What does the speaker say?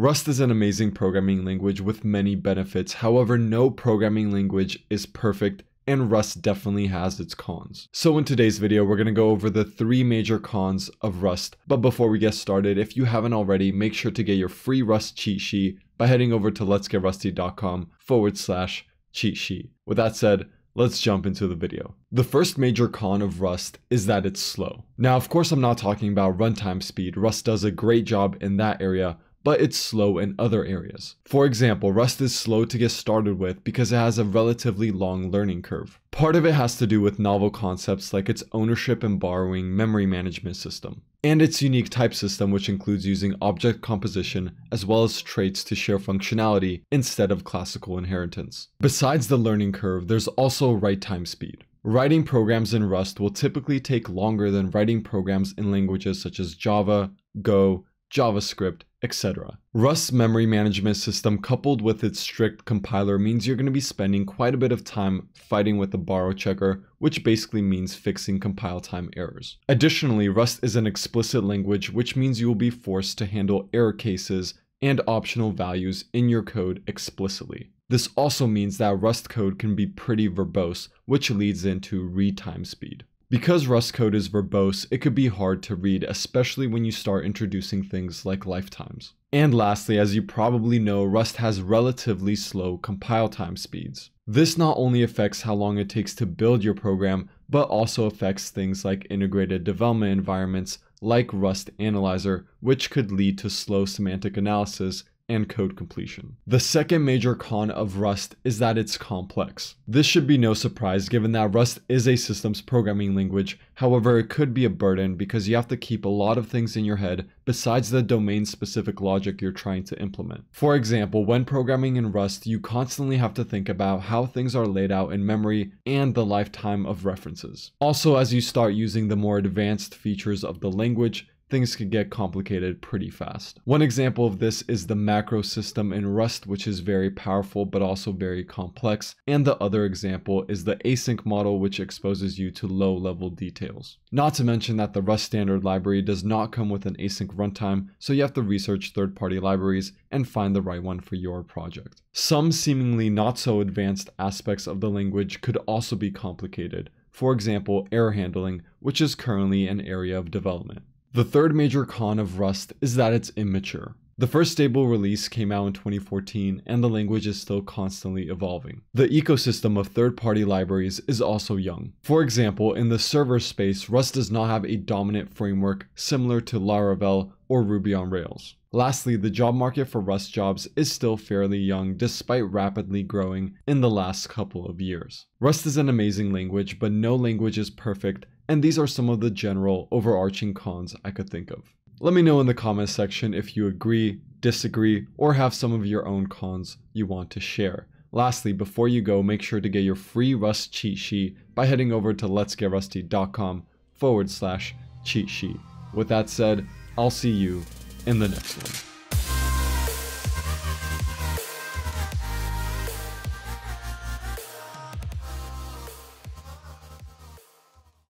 Rust is an amazing programming language with many benefits, however no programming language is perfect and Rust definitely has its cons. So in today's video, we're going to go over the three major cons of Rust. But before we get started, if you haven't already, make sure to get your free Rust cheat sheet by heading over to letsgetrusty.com forward slash cheat sheet. With that said, Let's jump into the video. The first major con of Rust is that it's slow. Now, of course, I'm not talking about runtime speed. Rust does a great job in that area, but it's slow in other areas. For example, Rust is slow to get started with because it has a relatively long learning curve. Part of it has to do with novel concepts like its ownership and borrowing memory management system, and its unique type system which includes using object composition as well as traits to share functionality instead of classical inheritance. Besides the learning curve, there's also write time speed. Writing programs in Rust will typically take longer than writing programs in languages such as Java, Go, JavaScript, etc. Rust's memory management system coupled with its strict compiler means you're going to be spending quite a bit of time fighting with the borrow checker, which basically means fixing compile time errors. Additionally, Rust is an explicit language, which means you will be forced to handle error cases and optional values in your code explicitly. This also means that Rust code can be pretty verbose, which leads into read time speed. Because Rust code is verbose, it could be hard to read, especially when you start introducing things like lifetimes. And lastly, as you probably know, Rust has relatively slow compile time speeds. This not only affects how long it takes to build your program, but also affects things like integrated development environments like Rust Analyzer, which could lead to slow semantic analysis and code completion. The second major con of Rust is that it's complex. This should be no surprise given that Rust is a systems programming language, however it could be a burden because you have to keep a lot of things in your head besides the domain specific logic you're trying to implement. For example, when programming in Rust, you constantly have to think about how things are laid out in memory and the lifetime of references. Also, as you start using the more advanced features of the language, things could get complicated pretty fast. One example of this is the macro system in Rust, which is very powerful but also very complex. And the other example is the async model, which exposes you to low level details. Not to mention that the Rust standard library does not come with an async runtime, so you have to research third party libraries and find the right one for your project. Some seemingly not so advanced aspects of the language could also be complicated. For example, error handling, which is currently an area of development. The third major con of Rust is that it's immature. The first stable release came out in 2014 and the language is still constantly evolving. The ecosystem of third-party libraries is also young. For example, in the server space, Rust does not have a dominant framework similar to Laravel or Ruby on Rails. Lastly, the job market for Rust jobs is still fairly young despite rapidly growing in the last couple of years. Rust is an amazing language, but no language is perfect and these are some of the general overarching cons I could think of. Let me know in the comments section if you agree, disagree, or have some of your own cons you want to share. Lastly, before you go, make sure to get your free Rust cheat sheet by heading over to letsgetrusty.com forward slash cheat sheet. With that said, I'll see you in the next one.